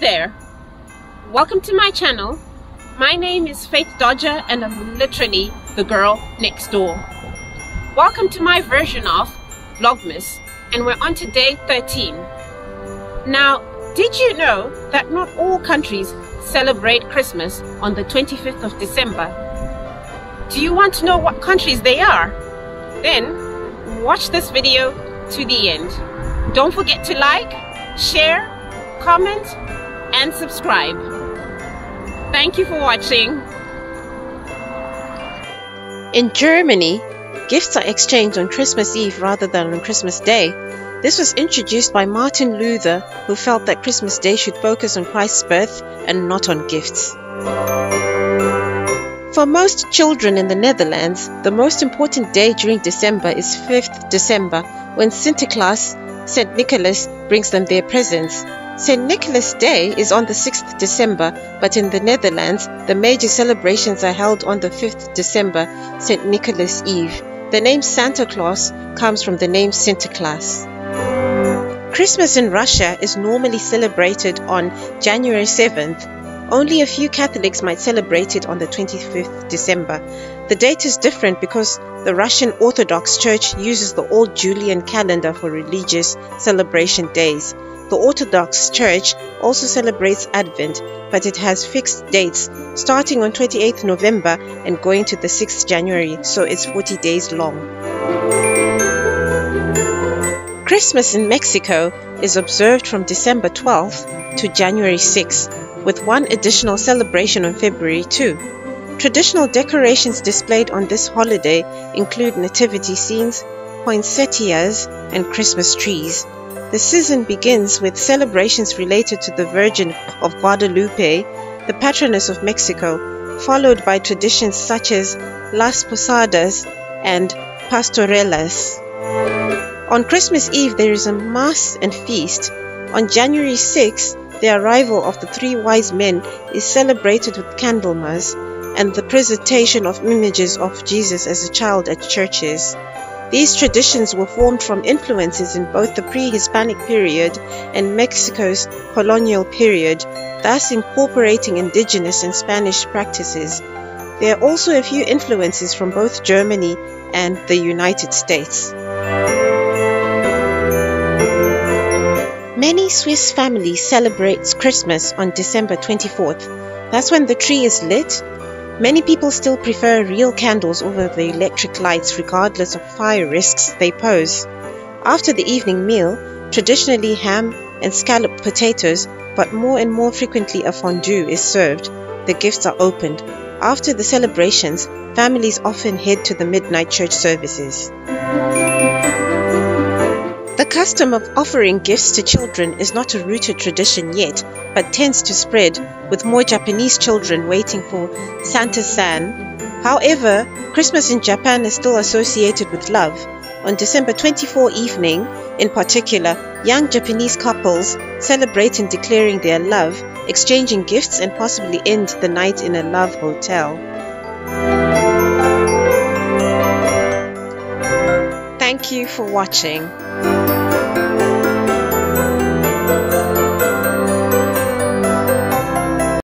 there! Welcome to my channel. My name is Faith Dodger and I'm literally the girl next door. Welcome to my version of Vlogmas and we're on to day 13. Now, did you know that not all countries celebrate Christmas on the 25th of December? Do you want to know what countries they are? Then watch this video to the end. Don't forget to like, share, comment and subscribe. Thank you for watching. In Germany, gifts are exchanged on Christmas Eve rather than on Christmas Day. This was introduced by Martin Luther, who felt that Christmas Day should focus on Christ's birth and not on gifts. For most children in the Netherlands, the most important day during December is 5th December, when Sinterklaas, St. Nicholas, brings them their presents. St. Nicholas Day is on the 6th December, but in the Netherlands, the major celebrations are held on the 5th December, St. Nicholas Eve. The name Santa Claus comes from the name Sinterklaas. Christmas in Russia is normally celebrated on January 7th. Only a few Catholics might celebrate it on the 25th December. The date is different because the Russian Orthodox Church uses the old Julian calendar for religious celebration days. The Orthodox Church also celebrates Advent, but it has fixed dates starting on 28th November and going to the 6th January, so it's 40 days long. Christmas in Mexico is observed from December 12th to January 6th, with one additional celebration on February 2. Traditional decorations displayed on this holiday include nativity scenes, poinsettias, and Christmas trees. The season begins with celebrations related to the Virgin of Guadalupe, the patroness of Mexico, followed by traditions such as Las Posadas and Pastorelas. On Christmas Eve, there is a Mass and feast. On January 6, the arrival of the three wise men is celebrated with Candlemas and the presentation of images of Jesus as a child at churches. These traditions were formed from influences in both the pre-Hispanic period and Mexico's colonial period, thus incorporating indigenous and Spanish practices. There are also a few influences from both Germany and the United States. Many Swiss families celebrate Christmas on December 24th. That's when the tree is lit Many people still prefer real candles over the electric lights regardless of fire risks they pose. After the evening meal, traditionally ham and scalloped potatoes, but more and more frequently a fondue is served. The gifts are opened. After the celebrations, families often head to the midnight church services. The custom of offering gifts to children is not a rooted tradition yet, but tends to spread, with more Japanese children waiting for Santa San. However, Christmas in Japan is still associated with love. On December 24 evening, in particular, young Japanese couples celebrate in declaring their love, exchanging gifts, and possibly end the night in a love hotel. Thank you for watching.